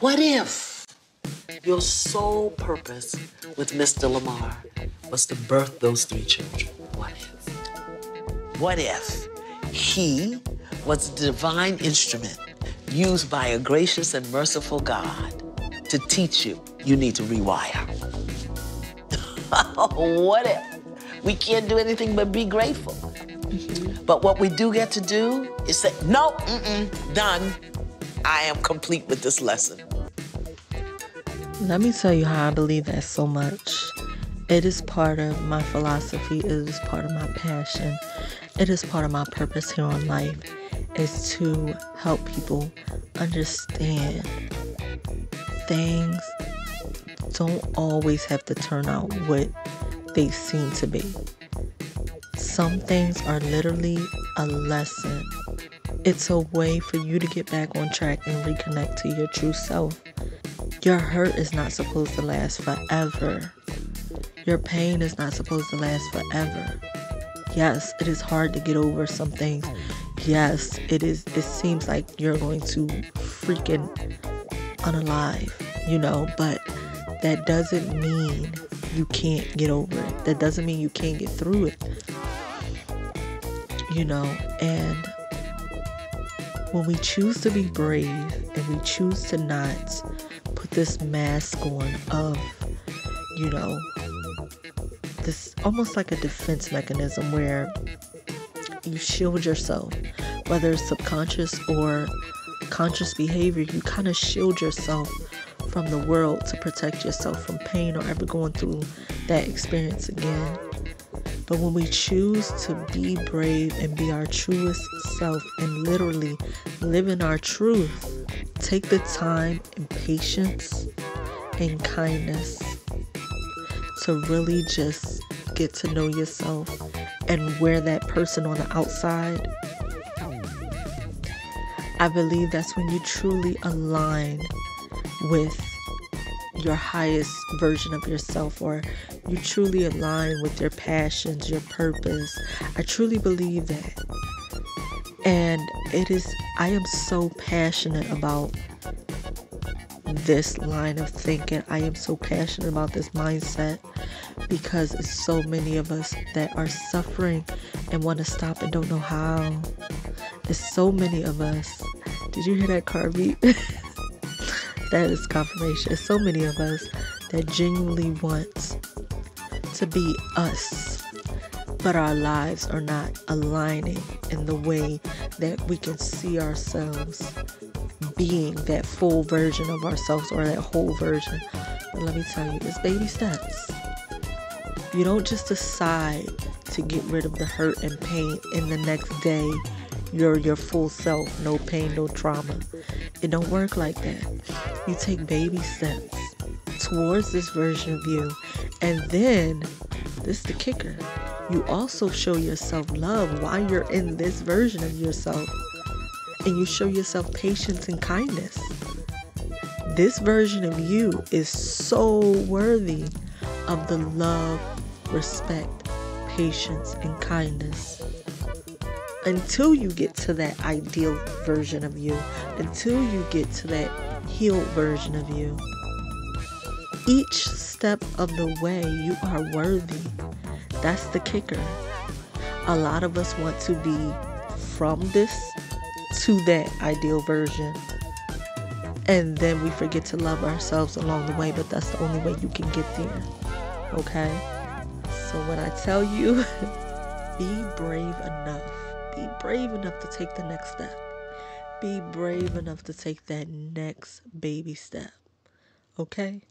What if your sole purpose with Mr. Lamar was to birth those three children? What if? What if he was a divine instrument used by a gracious and merciful God to teach you you need to rewire? what if? We can't do anything but be grateful. But what we do get to do is say, no, mm-mm, done. I am complete with this lesson. Let me tell you how I believe that so much. It is part of my philosophy, it is part of my passion, it is part of my purpose here on life is to help people understand things don't always have to turn out what they seem to be. Some things are literally a lesson. It's a way for you to get back on track and reconnect to your true self. Your hurt is not supposed to last forever. Your pain is not supposed to last forever. Yes, it is hard to get over some things. Yes, it is it seems like you're going to freaking unalive, you know, but that doesn't mean you can't get over it. That doesn't mean you can't get through it. You know, and when we choose to be brave and we choose to not put this mask on of, you know, this almost like a defense mechanism where you shield yourself, whether it's subconscious or conscious behavior, you kind of shield yourself from the world to protect yourself from pain or ever going through that experience again. But when we choose to be brave and be our truest self and literally live in our truth, take the time and patience and kindness to really just get to know yourself and where that person on the outside. I believe that's when you truly align with your highest version of yourself or you truly align with your passions, your purpose. I truly believe that. And it is, I am so passionate about this line of thinking. I am so passionate about this mindset because it's so many of us that are suffering and want to stop and don't know how. There's so many of us. Did you hear that car beat? that is confirmation. There's so many of us that genuinely want to be us, but our lives are not aligning in the way that we can see ourselves being that full version of ourselves or that whole version. But let me tell you, it's baby steps. You don't just decide to get rid of the hurt and pain in the next day you're your full self, no pain, no trauma. It don't work like that. You take baby steps towards this version of you and then this is the kicker. You also show yourself love while you're in this version of yourself. And you show yourself patience and kindness. This version of you is so worthy of the love, respect, patience, and kindness. Until you get to that ideal version of you, until you get to that healed version of you, each step of the way you are worthy. That's the kicker. A lot of us want to be from this to that ideal version. And then we forget to love ourselves along the way, but that's the only way you can get there. Okay? So when I tell you, be brave enough. Be brave enough to take the next step. Be brave enough to take that next baby step. Okay?